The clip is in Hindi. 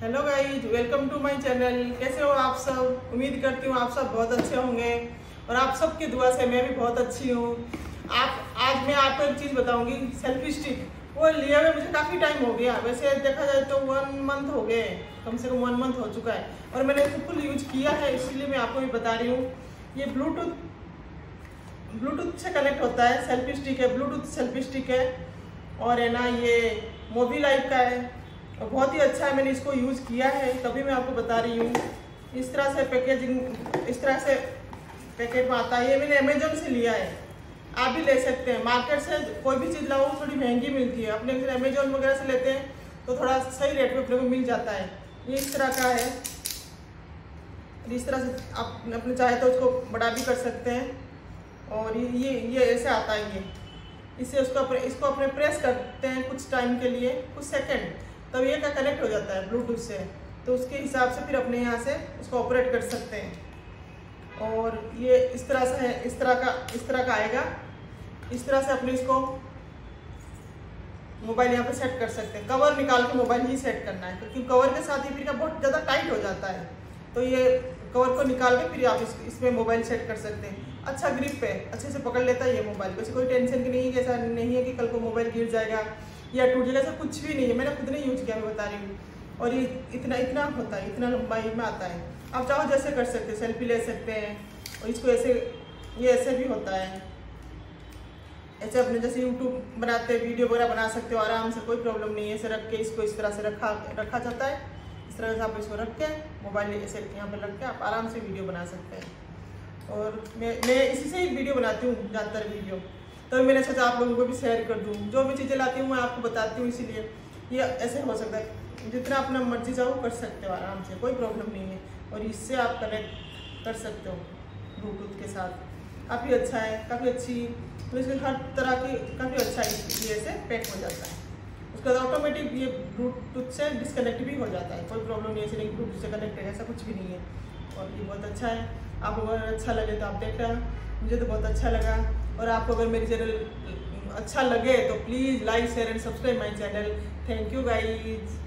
Hello guys welcome to my channel कैसे हो आप सब? उम्मीद करती हूँ आप सब बहुत अच्छे होंगे और आप सब सबकी दुआ से मैं भी बहुत अच्छी हूँ। आप, आज मैं आपको एक चीज़ बताऊँगी सेल्फी स्टिक वो लिए हुए मुझे काफ़ी टाइम हो गया। वैसे देखा जाए तो वन मंथ हो गए। कम से कम वन मंथ हो चुका है। और मैंने इसको फुल यूज़ किया है, इसलिए मैं आपको भी बता रही हूँ। ये ब्लूटूथ ब्लूटूथ से कनेक्ट होता है सेल्फी स्टिक है। ब्लूटूथ सेल्फी स्टिक है। और है ना, ये मोबी लाइफ का है। और बहुत ही अच्छा है, मैंने इसको यूज़ किया है, तभी मैं आपको बता रही हूँ। इस तरह से पैकेजिंग इस तरह से पैकेट में आता है। ये मैंने अमेजोन से लिया है। आप भी ले सकते हैं। मार्केट से कोई भी चीज़ लाओ, थोड़ी महँगी मिलती है। अपने अमेजोन वगैरह से लेते हैं तो थोड़ा सही रेट में अपने को मिल जाता है। ये इस तरह का है। इस तरह से आप अपने चाहे तो उसको बड़ा भी कर सकते हैं। और ये ये ये ऐसे आता है ये। इससे उसको अपने, इसको अपने प्रेस करते हैं कुछ टाइम के लिए, कुछ सेकंड तब ये का कनेक्ट हो जाता है ब्लूटूथ से। तो उसके हिसाब से फिर अपने यहाँ से उसको ऑपरेट कर सकते हैं। और ये इस तरह से है इस तरह का इस तरह का आएगा। इस तरह से अपने इसको मोबाइल यहाँ पे सेट कर सकते हैं। कवर निकाल के मोबाइल ही सेट करना है क्योंकि कवर के साथ ही फिर बहुत ज़्यादा टाइट हो जाता है। तो ये कवर को निकाल के फिर आप इस, इसमें मोबाइल सेट कर सकते हैं। अच्छा ग्रिप है अच्छे से पकड़ लेता है ये मोबाइल वैसे कोई टेंशन की नहीं है ऐसा नहीं है कि कल को मोबाइल गिर जाएगा। या टूट जाएगा ऐसा कुछ भी नहीं है। मैंने खुद ने यूज़ किया, मैं बता रही हूँ। और ये इतना इतना होता है, इतना लंबाई में आता है। आप चाहो जैसे कर सकते हैं, सेल्फी ले सकते हैं। और इसको ऐसे, ये ऐसे भी होता है। ऐसे अपने जैसे यूट्यूब बनाते, वीडियो वगैरह बना सकते हो, आराम से, कोई प्रॉब्लम नहीं है। ऐसे रख के इसको इस तरह से रखा रखा जाता है। इस तरह से आप इसको रख के, मोबाइल ऐसे यहाँ पर रख के आप आराम से वीडियो बना सकते हैं। और मैं मैं इसी से ही वीडियो बनाती हूँ, ज़्यादातर वीडियो। तो मैंने सोचा आप लोगों को भी शेयर कर दूँ। जो भी चीज़ें लाती हूँ मैं आपको बताती हूँ, इसीलिए ये ऐसे हो सकता है। जितना अपना मर्ज़ी चाहो कर सकते हो आराम से, कोई प्रॉब्लम नहीं है। और इससे आप कनेक्ट कर सकते हो ब्लूटूथ के साथ। काफ़ी अच्छा है, काफ़ी अच्छी तो इसमें हर तरह की काफ़ी अच्छा ये से पैक हो जाता है। उसके बाद ऑटोमेटिक ये ब्लूटूथ से डिसकनेक्ट भी हो जाता है। कोई प्रॉब्लम नहीं है नहीं ब्लूटूथ से कनेक्ट है, ऐसा कुछ भी नहीं है। और ये बहुत अच्छा है। आपको अगर अच्छा लगे तो आप देख मुझे तो बहुत अच्छा लगा। और आपको अगर मेरी चैनल अच्छा लगे तो please like share and subscribe my channel thank you guys